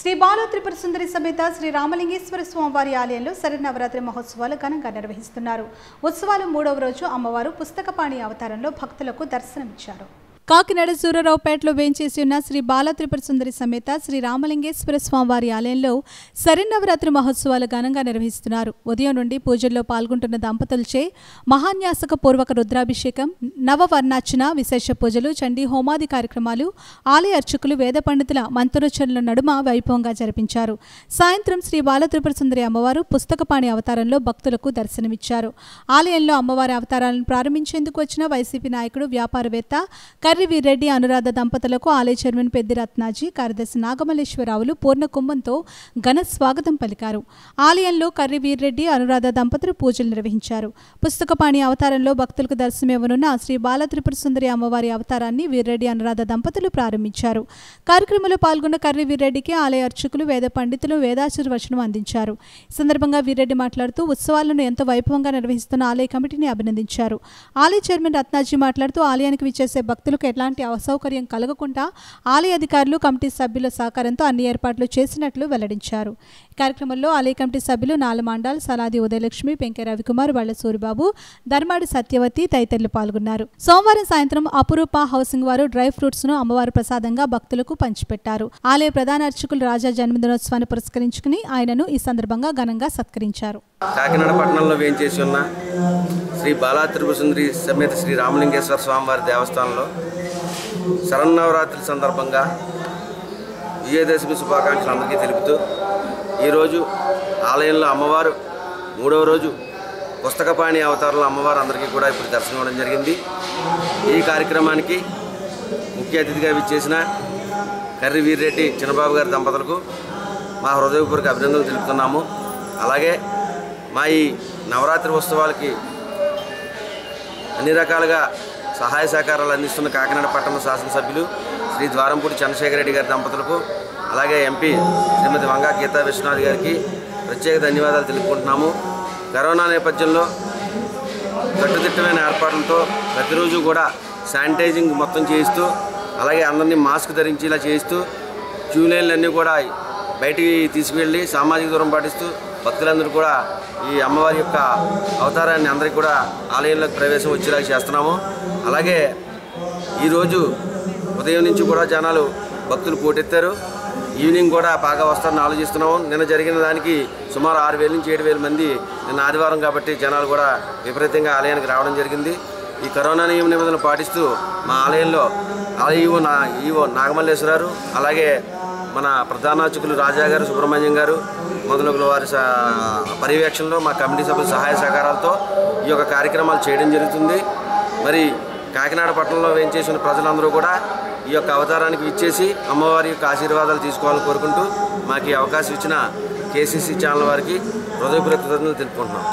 శ్రీ బాల త్రిపుర సుందరి సమేత శ్రీ రామలింగేశ్వర స్వామివారి ఆలయంలో శరన్నవరాత్రి మహోత్సవాలు ఘనంగా నిర్వహిస్తున్నారు. ఉత్సవాలు మూడవ రోజు అమ్మవారు పుస్తకపాణి అవతారంలో భక్తులకు దర్శనమిచ్చారు. కాకినాడ సూరరావుపేటలో వేంచేసి ఉన్న శ్రీ బాలత్రిపుర సుందరి సమేత శ్రీ రామలింగేశ్వర స్వామివారి ఆలయంలో శరన్నవరాత్రి మహోత్సవాలు ఘనంగా నిర్వహిస్తున్నారు. ఉదయం నుండి పూజల్లో పాల్గొంటున్న దంపతులచే మహాన్యాసక పూర్వక రుద్రాభిషేకం నవవర్ణార్చన విశేష పూజలు చండీ హోమాది కార్యక్రమాలు ఆలయ అర్చకులు వేద పండితుల మంత్రోచ్చరణల నడుమ వైభవంగా జరిపించారు. సాయంత్రం శ్రీ బాలత్రిపుర సుందరి అమ్మవారు పుస్తకపాణి అవతారంలో భక్తులకు దర్శనమిచ్చారు. ఆలయంలో అమ్మవారి అవతారాలను ప్రారంభించేందుకు వచ్చిన వైసీపీ నాయకుడు వ్యాపారవేత్త కర్ వీర్రెడ్డి అనురాధ దంపతులకు ఆలయ చైర్మన్ పెద్ది రత్నాజీ కార్యదర్శి నాగమల్లేశ్వరరావులు పూర్ణ కుంభంతో ఘన స్వాగతం పలికారు. ఆలయంలో కర్రి వీర్రెడ్డి అనురాధ దంపతులు పూజలు నిర్వహించారు. పుస్తకపాణి అవతారంలో భక్తులకు దర్శనమివ్వనున్న శ్రీ బాలత్రిపుర సుందరి అమ్మవారి అవతారాన్ని వీర్రెడ్డి అనురాధ దంపతులు ప్రారంభించారు. కార్యక్రమంలో పాల్గొన్న కర్రి వీర్రెడ్డికి ఆలయ అర్చకులు వేద పండితులు వేదాశీర్వచనం అందించారు. ఈ సందర్భంగా వీర్రెడ్డి మాట్లాడుతూ ఉత్సవాలను ఎంతో వైభవంగా నిర్వహిస్తున్న ఆలయ కమిటీని అభినందించారు. ఆలయ చైర్మన్ రత్నాజీ మాట్లాడుతూ ఆలయానికి విచ్చేసే భక్తులకు ఎలాంటి అసౌకర్యం కలగకుండా ఆలయ అధికారులు కమిటీ సభ్యుల సహకారంతో అన్ని ఏర్పాట్లు చేసినట్లు వెల్లడించారు. కార్యక్రమంలో ఆలయ కమిటీ సభ్యులు నాలమాండాల్ సలాది ఉదయలక్ష్మి పెంకే రవికుమార్ వాళ్ళ సూరిబాబు ధర్మాడి సత్యవతి తదితరులు పాల్గొన్నారు. సోమవారం సాయంత్రం అపురూప హౌసింగ్ వారు డ్రై ఫ్రూట్స్ను అమ్మవారి ప్రసాదంగా భక్తులకు పంచిపెట్టారు. ఆలయ ప్రధాన అర్చకులు రాజా జన్మదినోత్సవాన్ని పురస్కరించుకుని ఆయనను ఈ సందర్భంగా ఘనంగా సత్కరించారు. కాకినాడ పట్టణంలో వేయించేసి ఉన్న శ్రీ బాలా త్రిపుసుందరి సమేత శ్రీ రామలింగేశ్వర స్వామివారి దేవస్థానంలో శరన్నవరాత్రి సందర్భంగా విజయదశమి శుభాకాంక్షలు అందరికీ తెలుపుతూ ఈరోజు ఆలయంలో అమ్మవారు మూడవ రోజు పుస్తకపాణి అవతారంలో అమ్మవారు అందరికీ కూడా ఇప్పుడు దర్శనం ఇవ్వడం జరిగింది. ఈ కార్యక్రమానికి ముఖ్య అతిథిగా విచ్చేసిన కర్రి వీర్రెడ్డి చిన్నబాబు గారి దంపతులకు మా హృదయపూర్వక అభినందనలు తెలుపుతున్నాము. అలాగే మా ఈ నవరాత్రి ఉత్సవాలకి అన్ని రకాలుగా సహాయ సహకారాలు అందిస్తున్న కాకినాడ పట్టణ శాసనసభ్యులు శ్రీ ద్వారంపూడి చంద్రశేఖర రెడ్డి గారి దంపతులకు అలాగే ఎంపీ శ్రీమతి వంగా గీతా విశ్వనాథ్ గారికి ప్రత్యేక ధన్యవాదాలు తెలుపుకుంటున్నాము. కరోనా నేపథ్యంలో కట్టుదిట్టమైన ఏర్పాట్లతో ప్రతిరోజు కూడా శానిటైజింగ్ మొత్తం చేయిస్తూ అలాగే అందరినీ మాస్క్ ధరించేలా చేయిస్తూ క్యూ లైన్లన్నీ కూడా బయటికి తీసుకువెళ్ళి సామాజిక దూరం పాటిస్తూ భక్తులందరూ కూడా ఈ అమ్మవారి యొక్క అవతారాన్ని అందరికీ కూడా ఆలయంలోకి ప్రవేశం వచ్చేలాగా చేస్తున్నాము. అలాగే ఈరోజు ఉదయం నుంచి కూడా జనాలు భక్తులు పోటెత్తారు ఈవినింగ్ కూడా బాగా వస్తారని ఆలోచిస్తున్నాము. నిన్న జరిగిన దానికి సుమారు ఆరు వేల నుంచి ఏడు వేల మంది నిన్న ఆదివారం కాబట్టి జనాలు కూడా విపరీతంగా ఆలయానికి రావడం జరిగింది. ఈ కరోనా నియమ నిబంధనలు పాటిస్తూ మా ఆలయంలో ఆలయ ఈవో నా ఈవో నాగమల్లేశ్వరారు అలాగే మన ప్రధానార్చకులు రాజా గారు సుబ్రహ్మణ్యం గారు మొదలగుల వారి పర్యవేక్షణలో మా కమిటీ సభ్యుల సహాయ సహకారాలతో ఈ యొక్క కార్యక్రమాలు చేయడం జరుగుతుంది. మరి కాకినాడ పట్టణంలో వేయించేసిన ప్రజలందరూ కూడా ఈ యొక్క అవతారానికి ఇచ్చేసి అమ్మవారి యొక్క ఆశీర్వాదాలు తీసుకోవాలని కోరుకుంటూ మాకు ఈ అవకాశం ఇచ్చిన కేసీసీ ఛానల్ వారికి హృదయపూర్వక కృతజ్ఞతలు తెలుపుకుంటున్నాం.